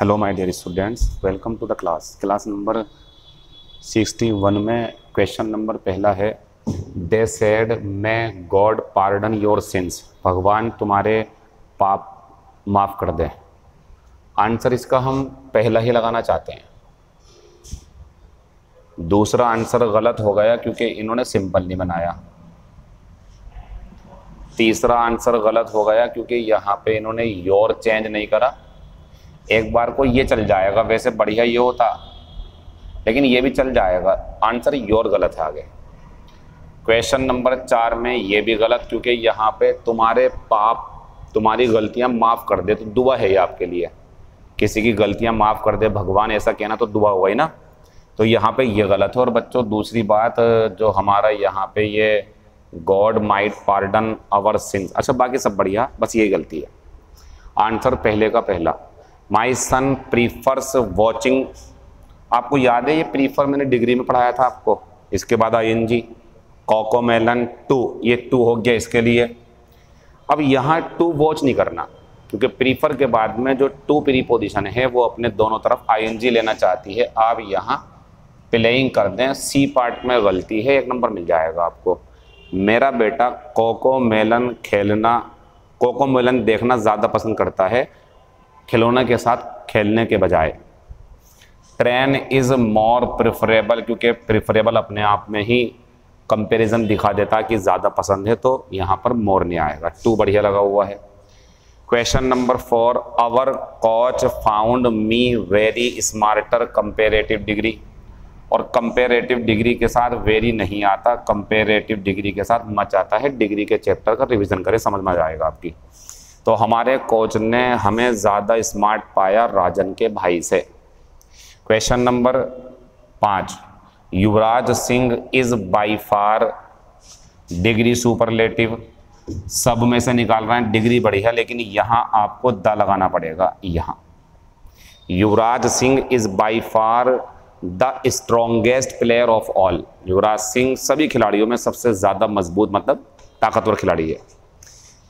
Hello my dear students welcome to the class class number 61 में question number पहला है they said may God pardon your sins भगवान तुम्हारे पाप माफ़ कर दे. आंसर इसका हम पहला ही लगाना चाहते हैं। दूसरा आंसर गलत हो गया क्योंकि इन्होंने सिंपल नहीं बनाया। तीसरा आंसर गलत हो गया क्योंकि यहाँ पे इन्होंने योर चेंज नहीं करा। एक बार को ये चल जाएगा, वैसे बढ़िया ये होता। लेकिन ये भी चल जाएगा। आंसर योर गलत है आगे। क्वेश्चन नंबर चार में ये भी गलत, क्योंकि यहाँ पे तुम्हारे पाप, तुम्हारी गलतियाँ माफ़ कर दे तो दुआ है ये आपके लिए। किसी की गलतियाँ माफ़ कर दे, भगवान ऐसा कहना तो दुआ हुआ ही ना। तो यहाँ पे ये गलत है। और बच्चों, दूसरी बात, जो हमारा यहाँ पे ये God might pardon our sins अच्छा बाकी सब बढ़िया, बस यही गलती है। आंसर पहले का पहला। माई सन प्रीफर्स वॉचिंग आपको याद है ये प्रीफर मैंने डिग्री में पढ़ाया था आपको? इसके बाद I N G Cocomelon two ये टू हो गया इसके लिए। अब यहाँ टू वॉच नहीं करना, क्योंकि प्रीफर के बाद में जो टू प्री पोजिशन है, वो अपने दोनों तरफ़ आईएनजी लेना चाहती है। आप यहाँ प्लेइंग कर दें सी पार्ट में गलती है, एक नंबर मिल जाएगा आपको। मेरा बेटा कोको मेलन खेलना कोको मेलन देखना ज़्यादा पसंद करता है। खिलौने के साथ खेलने के बजाय, ट्रेन इज़ मोर प्रिफरेबल क्योंकि प्रेफरेबल अपने आप में ही कंपैरिजन दिखा देता कि ज़्यादा पसंद है तो यहाँ पर मोर नहीं आएगा। टू बढ़िया लगा हुआ है। Question number four our coach found me very smarter comparative degree और कंपेरेटिव डिग्री के साथ वेरी नहीं आता कंपेरेटिव डिग्री के साथ मच आता है। डिग्री के चैप्टर का रिवीजन करें, समझ में आ जाएगा आपकी। तो हमारे कोच ने हमें ज़्यादा स्मार्ट पाया राजन के भाई से। क्वेश्चन नंबर पाँच। Yuvraj Singh is by far degree superlative सब में से निकाल रहे हैं डिग्री बढ़ी है, लेकिन यहाँ आपको द लगाना पड़ेगा, यहाँ। Yuvraj Singh is by far the strongest player of all Yuvraj Singh सभी खिलाड़ियों में सबसे ज़्यादा मज़बूत मतलब ताकतवर खिलाड़ी है।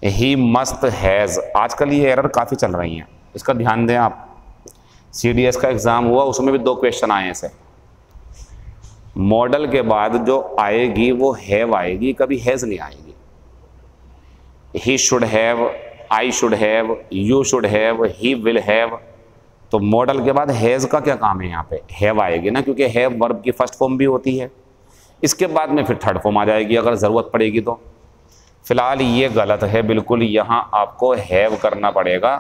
ही मस्त हैज़ आजकल ये एरर काफ़ी चल रही हैं। इसका ध्यान दें आप। सी डी एस का एग्ज़ाम हुआ, उसमें भी दो क्वेश्चन आए ऐसे। मॉडल के बाद जो आएगी, वो हैव आएगी, कभी हैज़ नहीं आएगी। He should have I should have you should have he will have तो मॉडल के बाद हैज़ का क्या काम है यहाँ पे? हैव आएगी ना, क्योंकि हैव वर्ब की फ़र्स्ट फॉर्म भी होती है। इसके बाद में फिर थर्ड फॉर्म आ जाएगी, अगर ज़रूरत पड़ेगी तो। फ़िलहाल ये गलत है, बिल्कुल यहाँ आपको हैव करना पड़ेगा।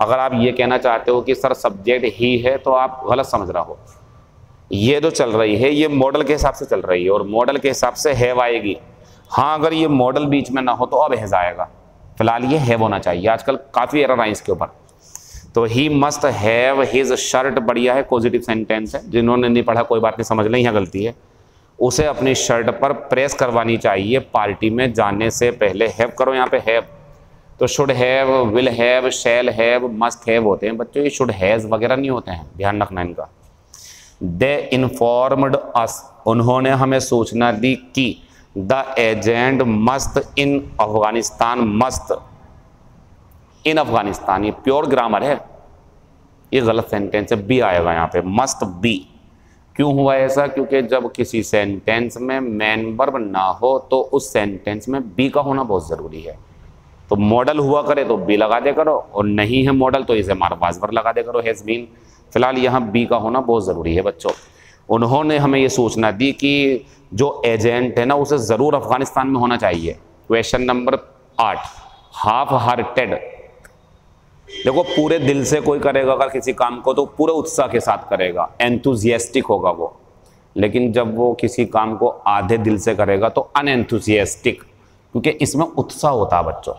अगर आप ये कहना चाहते हो कि सर सब्जेक्ट ही है तो आप गलत समझ रहा हो। ये जो चल रही है, ये मॉडल के हिसाब से चल रही है, और मॉडल के हिसाब से हैव आएगी। हाँ अगर ये मॉडल बीच में ना हो तो अब हैज़ आएगा। फ़िलहाल ये हैव होना चाहिए, आजकल काफ़ी एरर आए इसके ऊपर। तो he must have his shirt, बढ़िया है पॉजिटिव सेंटेंस है। जिन्होंने नहीं पढ़ा, कोई बात नहीं, समझ लें, यहाँ गलती है। उसे अपनी शर्ट पर प्रेस करवानी चाहिए पार्टी में जाने से पहले। हैव करो यहाँ पे, हैव। तो should have, will have, shall have, must have होते हैं। बच्चों, ये शुड हैज़ वगैरह नहीं होते हैं। ध्यान रखना इनका। दे इन्फॉर्म्ड अस, उन्होंने हमें सूचना दी कि द एजेंट मस्त इन अफ़गानिस्तान मस्त इन अफ़गानिस्तान। ये प्योर ग्रामर है। ये गलत सेंटेंस है। बी आएगा यहाँ पे। Must be. क्यों हुआ ऐसा? क्योंकि जब किसी सेंटेंस में मैन वर्ब ना हो तो उस सेंटेंस में बी का होना बहुत ज़रूरी है। तो मॉडल हुआ करे तो बी लगा दे करो, और नहीं है मॉडल तो इसे मारवाज पर लगा दे करो हैज़ बीन फ़िलहाल यहाँ बी का होना बहुत ज़रूरी है बच्चों। उन्होंने हमें ये सूचना दी कि जो एजेंट है ना, उसे ज़रूर अफ़गानिस्तान में होना चाहिए। क्वेश्चन नंबर आठ हाफ़ हार्टेड देखो, पूरे दिल से कोई करेगा अगर किसी काम को तो पूरे उत्साह के साथ करेगा। एंथुजियास्टिक होगा वो। लेकिन जब वो किसी काम को आधे दिल से करेगा तो अनएंथुजियास्टिक क्योंकि इसमें उत्साह होता है बच्चों।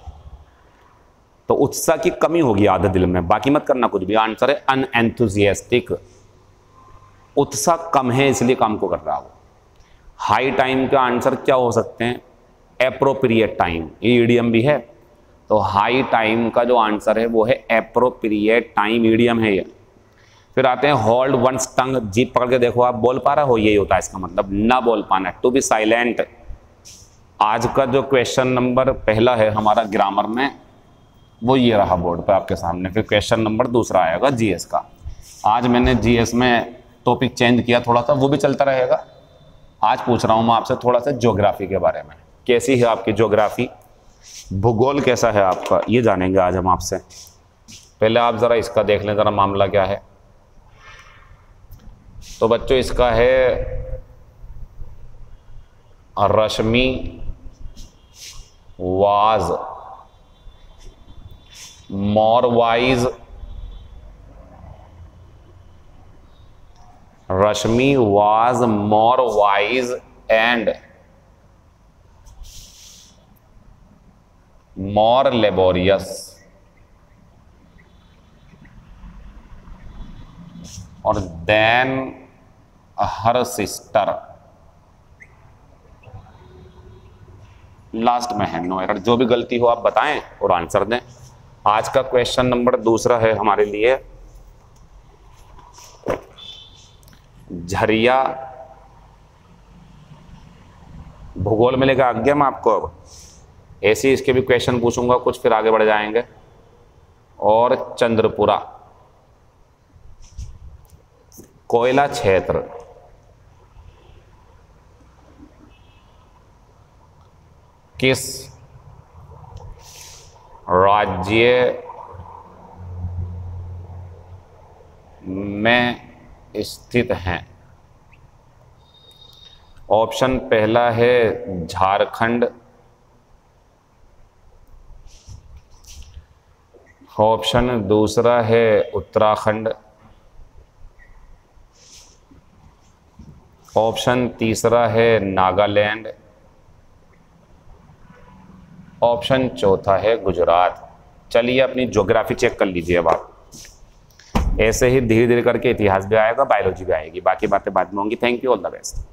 तो उत्साह की कमी होगी आधे दिल में। बाकी मत करना कुछ भी। आंसर है अनएंथुजियास्टिक उत्साह कम है, इसलिए काम को कर रहा हो। हाई टाइम का आंसर क्या हो सकते हैं? अप्रोप्रिएट टाइम ये ईडीएम भी है। तो हाई टाइम का जो आंसर है, वो है अप्रोप्रिएट टाइम मीडियम है ये। फिर आते हैं होल्ड वन टंग जीप पकड़ के देखो, आप बोल पा रहे हो, यही होता है इसका मतलब। ना बोल पाना टू बी साइलेंट आज का जो क्वेश्चन नंबर पहला है हमारा ग्रामर में, वो ये रहा बोर्ड पर आपके सामने। फिर क्वेश्चन नंबर दूसरा आएगा जीएस का। आज मैंने जीएस में टॉपिक चेंज किया थोड़ा सा, वो भी चलता रहेगा। आज पूछ रहा हूँ मैं आपसे थोड़ा सा ज्योग्राफी के बारे में। कैसी है आपकी ज्योग्राफी भूगोल कैसा है आपका? ये जानेंगे आज हम आपसे। पहले आप ज़रा इसका देख लें, ज़रा मामला क्या है। तो बच्चों, इसका है Rashmi was, more wise Rashmi was, more wise and more laborious और देन हर सिस्टर लास्ट में है नो एरर जो भी गलती हो, आप बताएँ और आंसर दें। आज का क्वेश्चन नंबर दूसरा है हमारे लिए। झरिया। भूगोल में लेकर आज्ञा मैं आपको अब। ऐसे इसके भी क्वेश्चन पूछूँगा, कुछ फिर आगे बढ़ जाएँगे। और चंद्रपुरा। कोयला क्षेत्र। किस राज्य में स्थित हैं? ऑप्शन पहला है झारखंड ऑप्शन दूसरा है उत्तराखंड। ऑप्शन तीसरा है नागालैंड। ऑप्शन चौथा है गुजरात। चलिए अपनी ज्योग्राफी चेक कर लीजिए अब आप। ऐसे ही धीरे धीरे करके इतिहास भी आएगा बायोलॉजी भी आएगी। बाकी बातें बाद में होंगी। Thank you all the best